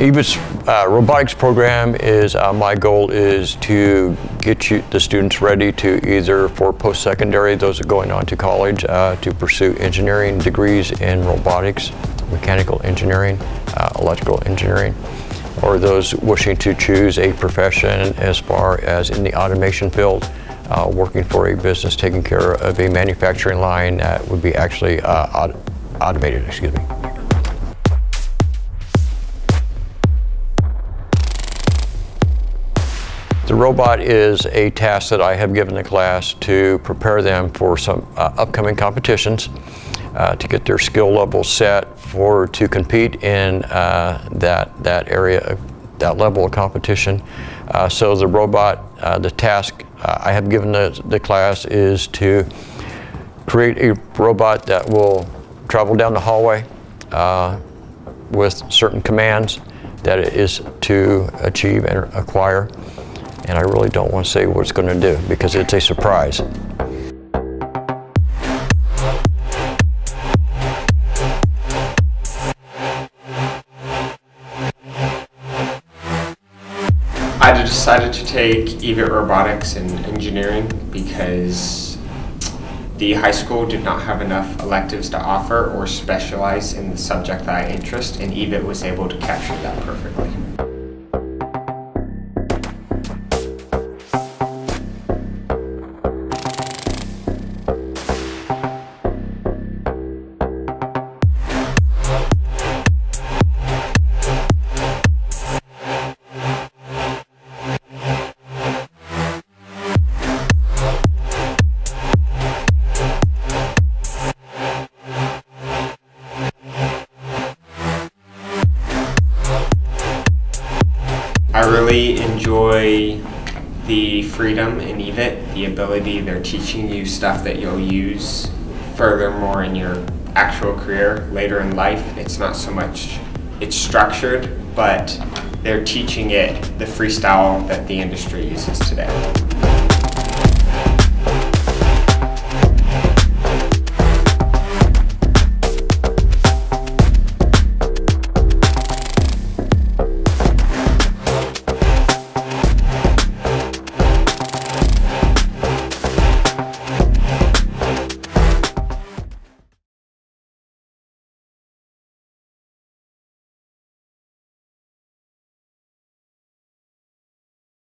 EVIT's uh, robotics program is, uh, my goal is to get you, the students ready to either for post-secondary, those are going on to college, uh, to pursue engineering degrees in robotics, mechanical engineering, uh, electrical engineering, or those wishing to choose a profession as far as in the automation field, uh, working for a business taking care of a manufacturing line that would be actually uh, auto automated, excuse me. The robot is a task that I have given the class to prepare them for some uh, upcoming competitions, uh, to get their skill level set for to compete in uh, that that area, that level of competition. Uh, so the robot, uh, the task uh, I have given the, the class is to create a robot that will travel down the hallway with certain commands that it is to achieve and acquire and I really don't want to say what it's going to do because it's a surprise. I decided to take EVIT Robotics and Engineering because the high school did not have enough electives to offer or specialize in the subject that I interest, and EVIT was able to capture that perfectly. Really enjoy the freedom in EVIT, the ability they're teaching you stuff that you'll use furthermore in your actual career later in life. It's not so much, it's structured, but they're teaching it the freestyle that the industry uses today.